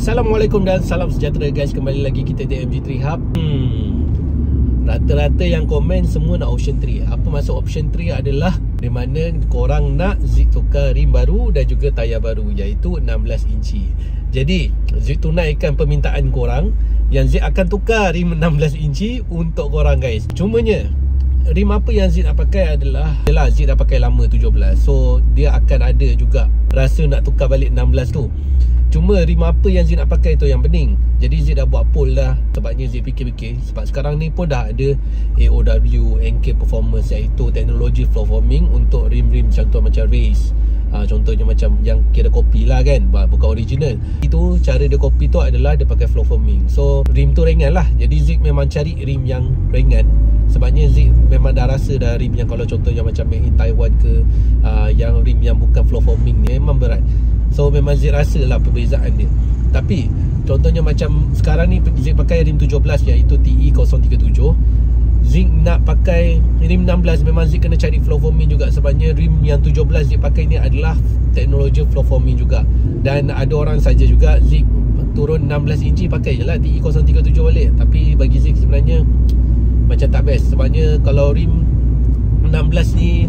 Assalamualaikum dan salam sejahtera guys. Kembali lagi kita di MG3 Hub. Hmm. Rata-rata yang komen semua nak option 3 Apa maksud option 3 adalah Di mana korang nak Zik tukar rim baru dan juga tayar baru Iaitu 16 inci. Jadi Zik tunaikan permintaan korang Yang Zik akan tukar rim 16 inci Untuk korang guys. Cumanya rim apa yang Zid nak pakai adalah Yalah Zid dah pakai lama 17 So dia akan ada juga Rasa nak tukar balik 16 tu. Cuma rim apa yang Zid nak pakai tu yang pening Jadi Zid dah buat poll dah. Sebabnya Zid fikir-fikir. Sebab sekarang ni pun dah ada AOW NK Performance Iaitu teknologi floor forming Untuk rim-rim contoh macam race. Ha, Contohnya macam yang kira kopi lah kan. Bukan original. Itu cara dia kopi tu adalah Dia pakai floor forming So rim tu ringan lah. Jadi Zid memang cari rim yang ringan Sebabnya Zik memang dah rasa dah rim yang kalau contohnya macam made in Taiwan ke uh, Yang rim yang bukan floor forming ni memang berat. So memang Zik rasa lah perbezaan dia. Tapi contohnya macam sekarang ni Zik pakai rim 17 iaitu TE037 Zik nak pakai rim 16 memang Zik kena cari floor forming juga. Sebabnya rim yang 17 Zik pakai ni adalah teknologi floor forming juga. Dan ada orang saja juga Zik turun 16 inci pakai je lah TE037 balik. Tapi bagi Zik sebenarnya macam tak best. Sebabnya kalau rim 16 ni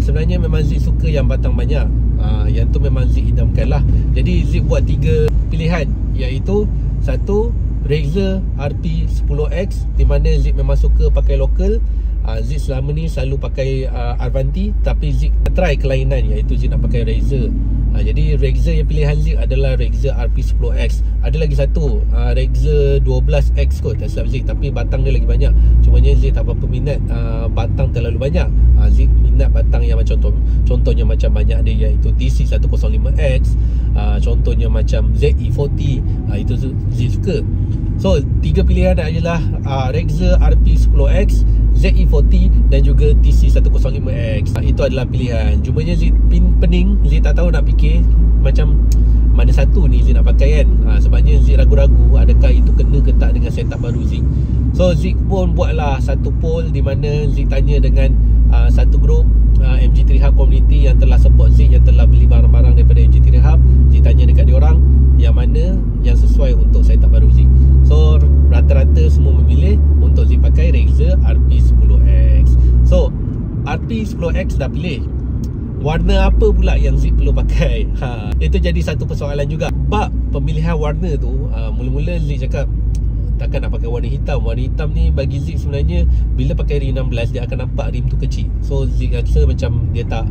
sebenarnya memang Zik suka yang batang banyak. Uh, yang tu memang Zik idamkan lah. Jadi Zik buat tiga pilihan. Iaitu satu Razer RP10X di mana Zik memang suka pakai lokal. Uh, Zik selama ni selalu pakai uh, Arvanti tapi Zik try kelainan iaitu Zik nak pakai Razer Ha, jadi Razer yang pilihan Zik adalah Razer RP10X Ada lagi satu uh, Razer 12X kot tak silap Zik Tapi batang dia lagi banyak. Cumanya Zik tak apa minat uh, Batang terlalu banyak. Uh, Zik minat batang yang macam contoh, Contohnya macam banyak dia iaitu TC105X uh, Contohnya macam ZE40 uh, Itu Zik suka So tiga pilihan adalah uh, Razer RP10X ZE40 dan juga TC105X Itu adalah pilihan. Cumanya Zik pin pening Zik tak tahu nak fikir Macam mana satu ni Zik nak pakai kan? Ha, Sebabnya Zik ragu-ragu Adakah itu kena ke tak dengan setup baru Zik. So Zik pun buatlah satu poll Di mana Zik tanya dengan uh, satu grup uh, MG3 Hub community Yang telah support Zik Yang telah beli barang-barang daripada MG3 Hub. Zik tanya dekat diorang Yang mana yang sesuai untuk setup baru Zik. So rata-rata semua memilih Untuk Zik pakai Razer RP10X So RP10X dah pilih Warna apa pula yang Zik perlu pakai? Ha, Itu jadi satu persoalan juga. Bab pemilihan warna tu uh, Mula-mula Zik cakap Takkan nak pakai warna hitam. Warna hitam ni bagi Zik sebenarnya Bila pakai rim 16 Dia akan nampak rim tu kecil. So Zik rasa macam dia tak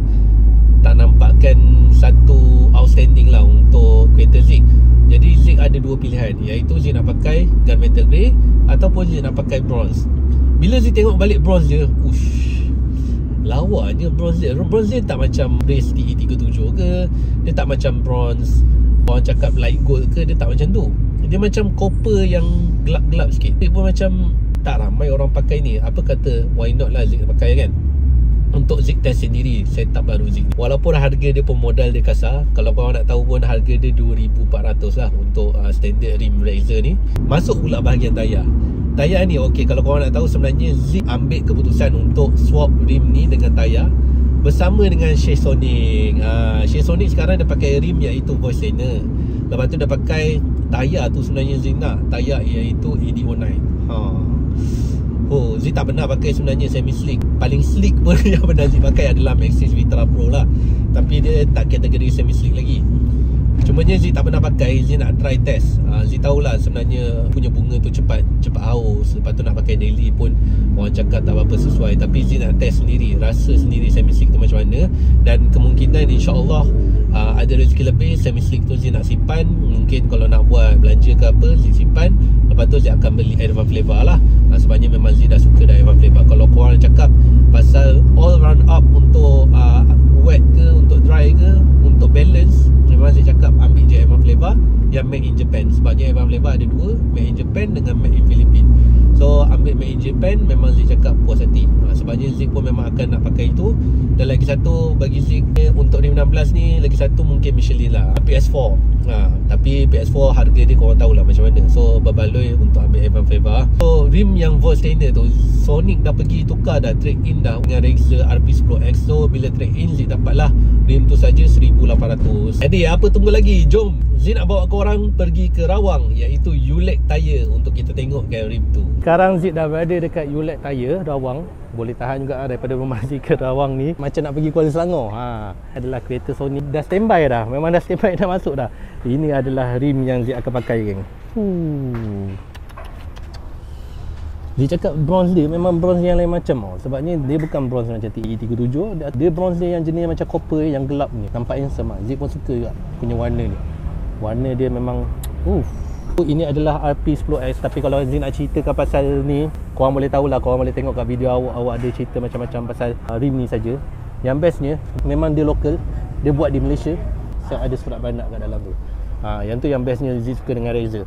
Tak nampakkan satu outstanding lah Untuk kereta Zik Jadi Zik ada dua pilihan. Iaitu Zik nak pakai gunmetal grey Ataupun Zik nak pakai bronze. Bila Zik tengok balik bronze je Ush Lawanya bronze dia Bronze dia tak macam Race TE37 ke? Dia tak macam bronze Orang cakap light gold ke? Dia tak macam tu. Dia macam copper yang Gelap-gelap sikit. Dia pun macam Tak ramai orang pakai ni. Apa kata Why not lah Zik pakai kan? Untuk Zik test sendiri Setup baru Zik Walaupun harga dia pun modal dia kasar Kalau korang nak tahu pun Harga dia 2,400 lah Untuk uh, standard rim Razer ni. Masuk pula bahagian tayar Tayar ni okey Kalau korang nak tahu sebenarnya Zik ambil keputusan untuk swap rim ni dengan tayar Bersama dengan Shaysonic uh, Shaysonic sekarang dia pakai rim iaitu voice liner Lepas tu dia pakai tayar tu sebenarnya Zik nak Tayar iaitu AD09 ha. Oh, Zik tak pernah pakai sebenarnya semi slick Paling slick pun yang pernah Zik pakai adalah Maxxis Vitra Pro lah. Tapi dia tak kategori semi slick lagi Cumanya Zik tak pernah pakai Zik nak try test. Uh, Zik tahulah sebenarnya Punya bunga tu cepat Cepat haus. Lepas tu nak pakai daily pun Orang cakap tak apa-apa sesuai. Tapi Zik nak test sendiri Rasa sendiri semi slick tu macam mana. Dan kemungkinan insyaAllah uh, Ada rezeki lebih Semi slick tu Zik nak simpan. Mungkin kalau nak buat belanja ke apa Zik simpan. Lepas tu Zik akan beli Advan Flavor lah. Uh, Sebabnya memang Zik dah suka dah Advan Flavor. Kalau korang cakap Pasal all round up Untuk uh, wet ke Untuk dry ke Untuk balance Memang Zik cakap ambil je Advan Flavor Yang made in Japan. Sebabnya Advan Flavor ada dua Made in Japan dengan made in Philippines So ambil made in Japan Memang Zik cakap puas hati. Ha, Sebabnya Zik pun memang akan nak pakai itu. Dan lagi satu bagi Zik Untuk rim 16 ni Lagi satu mungkin Michelin lah. PS4 ha, Tapi PS4 harga dia korang tahulah macam mana. So berbaloi untuk ambil Advan Flavor So rim yang Volt Stainer tu Sonic dah pergi tukar dah Trade in dah Dengan Razer RP10X So bila trade in Zik dapatlah Rim tu saja 1800 Jadi apa tunggu lagi? Jom Zin nak bawa korang pergi ke Rawang iaitu Ulek Tire untuk kita tengokkan rim tu. Sekarang Zid dah berada dekat Ulek Tire Rawang. Boleh tahan juga lah daripada Zid ke Rawang ni. Macam nak pergi Kuala Selangor. Ha, adalah kereta Sony dah standby dah. Memang dah standby dah masuk dah. Ini adalah rim yang Zid akan pakai geng. Hmm. Dia cakap bronze dia memang bronze yang lain macam tau Sebabnya dia bukan bronze macam TE37 Dia bronze dia yang jenis macam copper yang gelap ni Nampak handsome lah Zip pun suka juga punya warna ni Warna dia memang Uff ini adalah RP10S Tapi kalau Zin nak ceritakan pasal ni Korang boleh tahulah Korang boleh tengok kat video awak Awak ada cerita macam-macam pasal uh, rim ni saja. Yang bestnya Memang dia local Dia buat di Malaysia. Saya ada surat bandak kat dalam tu. Ha, Yang tu yang bestnya Zin suka dengan Razer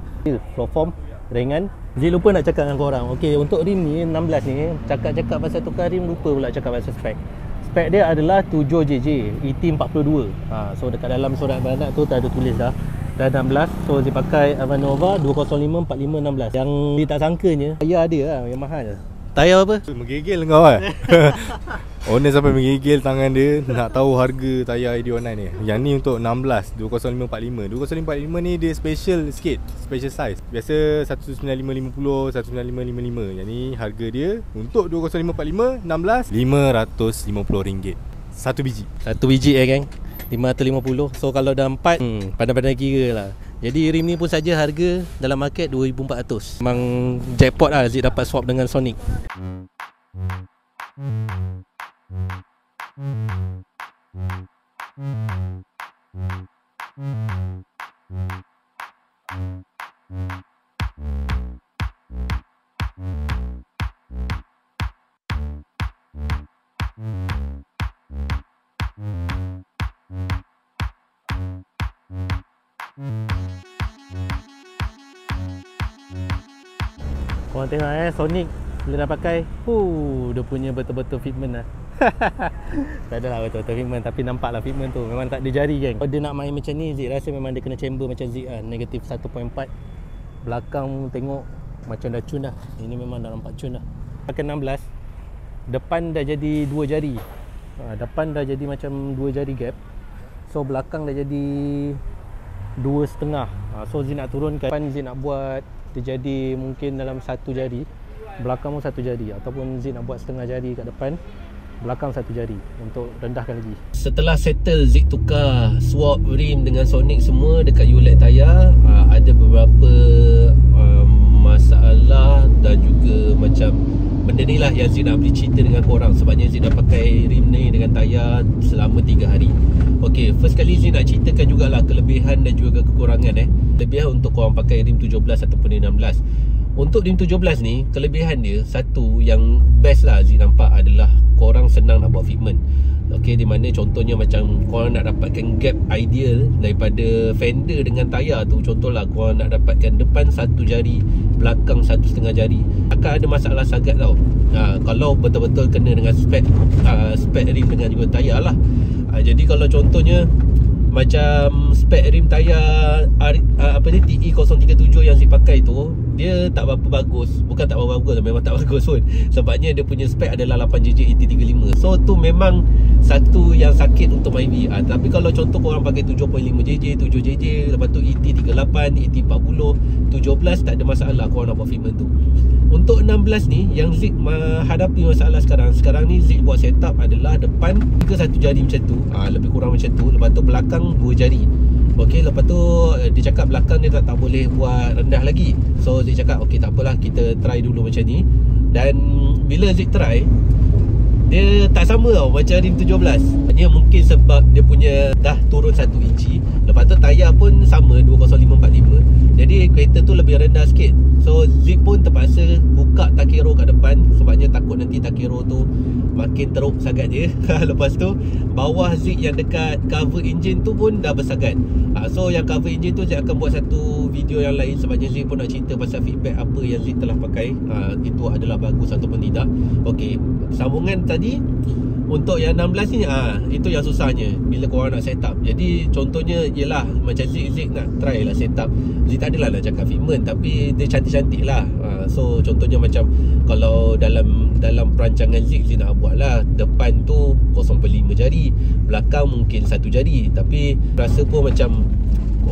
Flow form Ringan. Zee lupa nak cakap dengan korang. Okay untuk rim ni 16 ni Cakap-cakap pasal tukar rim Lupa pula cakap pasal spek. Spek dia adalah 7JJ ET42 ha, So dekat dalam surat barat tu Tak ada tulis dah Dah 16 So Zee pakai Avanova 205 45 16 Yang dia tak sangkanya Ya ada lah Yang mahal. Tayar apa? Menggigil kau kan Owner sampai menggigil tangan dia Nak tahu harga tayar ID19 ni. Yang ni untuk 16 20545 20545 ni dia special sikit Special size. Biasa 19550 19555 Yang ni harga dia Untuk 20545 16 550 ringgit. Satu biji. Satu biji eh geng 550 So kalau dah 4 hmm, Pandai-pandai kira lah jadi rim ni pun saja harga dalam market 2400. Memang jackpot lah Zid dapat swap dengan Sonic. Korang tengok eh Sonic Bila dah pakai. Huh Dia punya betul-betul fitment lah Tak adalah betul-betul fitment Tapi nampak lah fitment tu. Memang tak ada jari geng. Kalau dia nak main macam ni Zik rasa memang dia kena chamber macam Zik lah Negatif 1.4 Belakang tengok Macam dah cun dah. Ini memang dah nampak cun dah. Pakai 16 Depan dah jadi dua jari. Ha, Depan dah jadi macam dua jari gap. So belakang dah jadi Dua setengah. Ha, So Zik nak turunkan. Depan Zik nak buat terjadi mungkin dalam satu jari belakang pun satu jari ataupun Zik nak buat setengah jari kat depan belakang satu jari untuk rendahkan lagi. Setelah settle Zik tukar swap rim dengan Sonic semua dekat Ulet Tayar uh, ada beberapa uh, masalah dan juga macam benda ni lah yang Zik nak beri cerita dengan korang. Sebabnya Zik dah pakai rim ni dengan tayar selama 3 hari. Ok first kali Zik nak ceritakan jugalah kelebihan dan juga kekurangan eh kelebihan untuk korang pakai rim 17 ataupun rim 16 untuk rim 17 ni kelebihan dia satu yang best lah Zik nampak adalah korang senang nak buat fitment Okey di mana contohnya macam korang nak dapatkan gap ideal daripada fender dengan tayar tu contohlah korang nak dapatkan depan satu jari belakang satu setengah jari akan ada masalah sangat tau. Ha, kalau betul-betul kena dengan spek uh, spek rim dengan juga tayar lah. Ha, jadi kalau contohnya macam spek rim tayar uh, apa ni TE037 yang saya pakai tu dia tak berapa bagus. Bukan tak berapa bagus memang tak bagus pun. Sebabnya dia punya spek adalah 8JJ ET35 so tu memang satu yang sakit untuk main VR tapi kalau contoh korang pakai 7.5JJ 7JJ lepas tu ET38 ET40 17 tak ada masalah korang nak buat fitment tu. Untuk 16 ni yang Zik hadapi masalah sekarang Sekarang ni Zik buat setup adalah depan ke satu jari macam tu. Ha, Lebih kurang macam tu. Lepas tu belakang dua jari Okey, lepas tu eh, dia cakap belakang dia tak, tak boleh buat rendah lagi. So Zik cakap okey tak apalah kita try dulu macam ni. Dan bila Zik try dia tak sama tau macam rim 17 Dia mungkin sebab dia punya dah turun 1 inci. Lepas tu tayar pun sama 20545 Jadi kereta tu lebih rendah sikit. So Zip pun terpaksa buka takero kat depan. Sebabnya takut nanti takero tu makin teruk sangat je. Lepas tu bawah Zip yang dekat cover engine tu pun dah bersagat. Ha, So yang cover engine tu Zip akan buat satu video yang lain Sebabnya Zip pun nak cerita pasal feedback apa yang Zip telah pakai. Ha, Itu adalah bagus ataupun tidak Okay sambungan tadi untuk yang 16 ni ah itu yang susahnya bila korang nak set up. Jadi contohnya ialah macam Zik Zik nak try lah set up. Zik tak adalah nak cakap fitment tapi dia cantik-cantik lah. Ah, so contohnya macam kalau dalam dalam perancangan Zik Zik nak buat lah depan tu 0.5 jari, belakang mungkin satu jari tapi rasa pun macam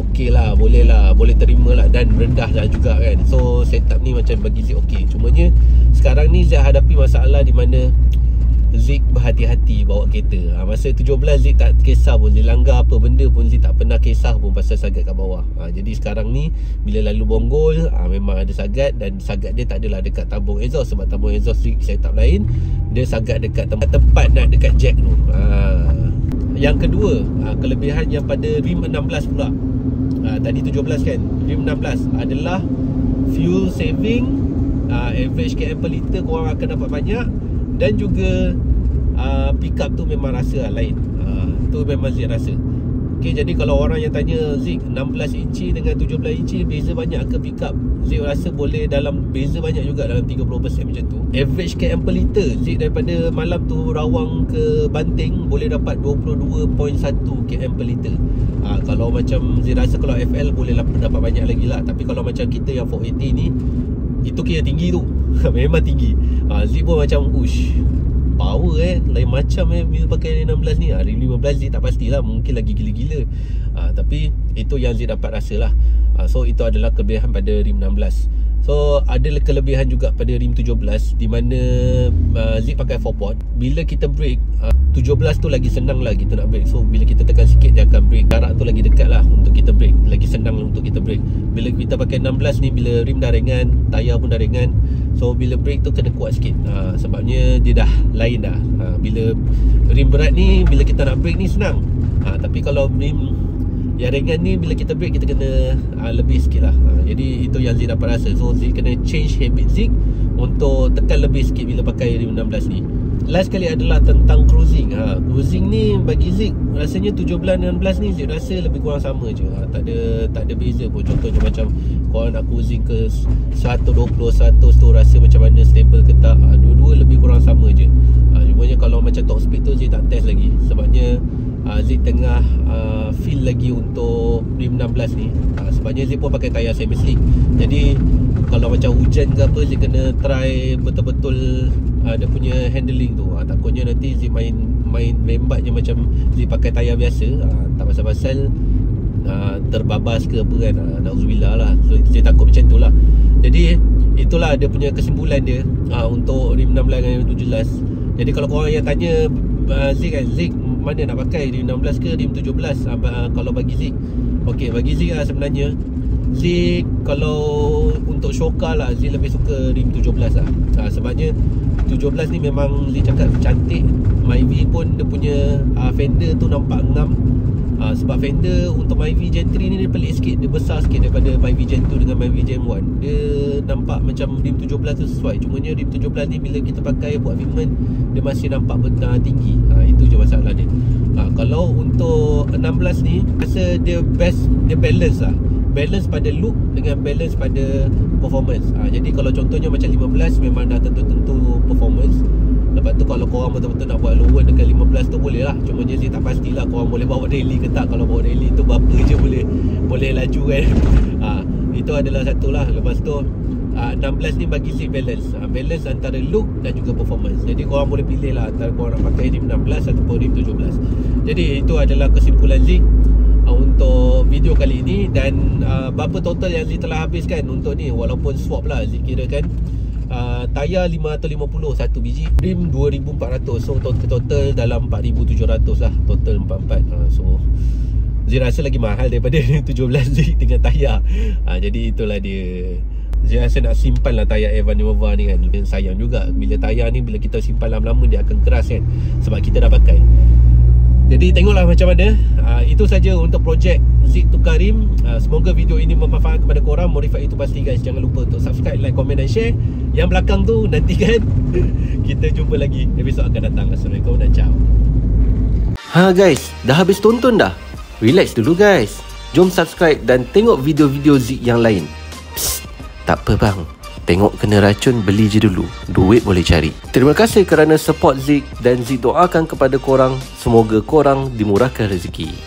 okey lah boleh lah boleh terima lah dan rendah lah juga kan so setup ni macam bagi Zik okey cumanya sekarang ni Zik hadapi masalah di mana Zik berhati-hati bawa kereta. Ha, Masa 17 Zik tak kisah pun. Zik langgar apa benda pun Zik tak pernah kisah pun Pasal sagat kat bawah. Ha, Jadi sekarang ni Bila lalu bonggol ha, Memang ada sagat Dan sagat dia tak adalah dekat tabung exhaust Sebab tabung exhaust Zik setup lain. Dia sagat dekat tempat-tempat nak dekat jack tu. Ha. Yang kedua ha, Kelebihan yang pada rim 16 pula. Ha, Tadi 17 kan? Rim 16 adalah Fuel saving. Ha, Average km per liter Korang akan dapat banyak dan juga uh, pick up tu memang rasa lah lain. Uh, tu memang Zik rasa. Okay, jadi kalau orang yang tanya Zik 16 inci dengan 17 inci beza banyak ke pick up? Zik rasa boleh dalam beza banyak juga dalam 30% macam tu. Average km per liter Zik daripada malam tu rawang ke Banting boleh dapat 22.1 km per liter. Ha, kalau macam Zik rasa kalau FL boleh dapat banyak lagi lah. Tapi kalau macam kita yang 480 ni itu kira tinggi tu. Memang tinggi. Ha, Zip pun macam Ush Power eh. Lain macam eh Bila pakai 16 ni. Ha, 15 Zip tak pastilah. Mungkin lagi gila-gila. Ha, Tapi Itu yang Zip dapat rasa lah ha, So itu adalah kelebihan pada rim 16 So ada kelebihan juga pada rim 17 Di mana uh, Zip pakai 4 port Bila kita brake uh, 17 tu lagi senang lah kita nak brake So bila kita tekan sikit dia akan brake Jarak tu lagi dekat lah untuk kita brake Lagi senang untuk kita brake Bila kita pakai 16 ni Bila rim dah ringan Tayar pun dah ringan So bila brake tu kena kuat sikit. Uh, Sebabnya dia dah lain dah. Uh, Bila rim berat ni Bila kita nak brake ni senang. Uh, Tapi kalau rim yang ringan ni bila kita break kita kena uh, lebih sikit lah. Uh, Jadi itu yang Zik dapat rasa. So Zik kena change habit Zik Untuk tekan lebih sikit bila pakai rim 16 ni Last kali adalah tentang cruising. Ha, Cruising ni bagi Zik Rasanya 17-16 ni Zik rasa lebih kurang sama je. Ha, tak, ada, tak ada beza pun. Contohnya macam Korang nak cruising ke 120, 100 tu Rasa macam mana stable ke tak? Ha, Dua-dua lebih kurang sama je. Ha, Cumanya kalau macam top speed tu Zik tak test lagi. Sebabnya uh, Zik tengah uh, feel lagi untuk rim 16 ni. Uh, Sebabnya Zik pun pakai tayar semi slick Jadi kalau macam hujan ke apa Zik kena try betul-betul uh, dia punya handling tu. Uh, Takutnya nanti Zik main main lembat je macam Zik pakai tayar biasa. Uh, Tak pasal-pasal uh, terbabas ke apa kan. Uh, Na'udzubillah lah. So Zik takut macam tu lah. Jadi itulah dia punya kesimpulan dia. Uh, Untuk rim 16 dengan 17 Jadi kalau korang yang tanya uh, Zik kan Zik mana nak pakai rim 16 ke rim 17 uh, kalau bagi Zik. Okey bagi Zik lah sebenarnya. Zik kalau untuk Shoka lah Zik lebih suka rim 17 lah. Uh, sebabnya 17 ni memang Zik cakap cantik. Myvi pun dia punya uh, fender tu nampak ngam. Uh, sebab fender untuk Myvi Gen 3 ni dia pelik sikit. Dia besar sikit daripada Myvi Gen 2 dengan Myvi Gen 1 dia nampak macam rim 17 tu sesuai. Cumanya rim 17 ni bila kita pakai buat fitment dia masih nampak betul tinggi. Uh, itu je masalah dia. Uh, kalau untuk 16 ni rasa dia best dia balance lah balance pada look dengan balance pada performance. Ha, Jadi kalau contohnya macam 15 memang dah tentu-tentu performance. Lepas tu kalau korang betul-betul nak buat lower dengan 15 tu boleh lah. Cuma je tak pastilah korang boleh bawa daily ke tak. Kalau bawa daily tu berapa je boleh boleh laju kan. Ha, Itu adalah satu lah Lepas tu ha, 16 ni bagi si balance. Ha, Balance antara look dan juga performance. Jadi korang boleh pilih lah Antara korang nak pakai rim 16 ataupun rim 17 Jadi itu adalah kesimpulan Zik uh, untuk video kali ini dan uh, berapa total yang Zik telah habiskan untuk ni? Walaupun swap lah Zik kira kan. Uh, tayar 550 satu biji. Rim 2400 so total, total dalam 4700 lah. Total 44 uh, so Zik rasa lagi mahal daripada 17 Zik dengan tayar. Uh, jadi itulah dia. Zik rasa nak simpan lah tayar Evan Nova ni kan. Dan sayang juga. Bila tayar ni Bila kita simpan lama-lama Dia akan keras kan. Sebab kita dah pakai jadi tengoklah macam mana uh, Itu saja untuk projek Zik Tukar Rim. Uh, Semoga video ini bermanfaat kepada korang. Modify itu pasti guys. Jangan lupa untuk subscribe, like, komen dan share. Yang belakang tu nantikan Kita jumpa lagi. Episod akan datang. Assalamualaikum dan ciao. Ha guys, dah habis tonton dah? Relax dulu guys. Jom subscribe dan tengok video-video Zik yang lain. Psst, tak apa bang Tengok kena racun beli je dulu. Duit boleh cari. Terima kasih kerana support Zik Dan Zik doakan kepada korang. Semoga korang dimurahkan rezeki